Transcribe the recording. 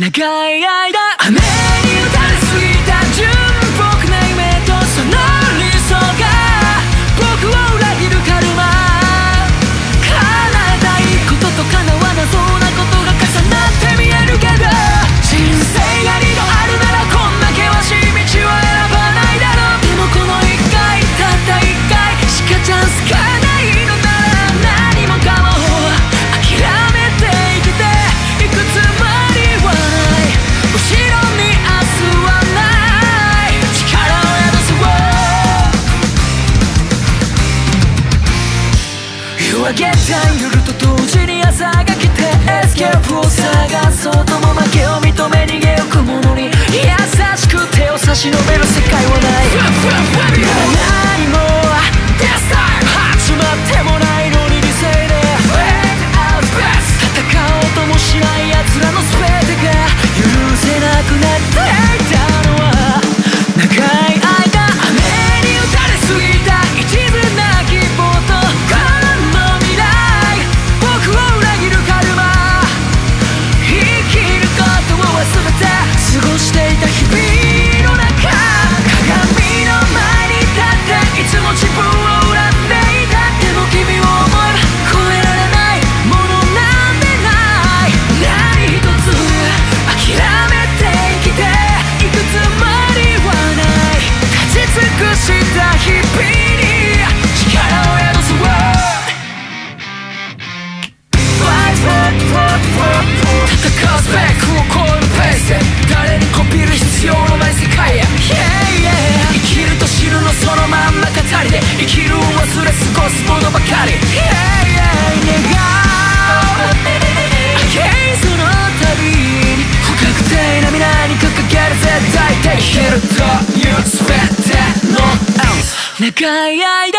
長い間雨に打たれすぎ限界夜と同時に朝が来てエスケープを探そうとも負けを認め逃げゆくものに優しく手を差し伸べる世界はない。輝いた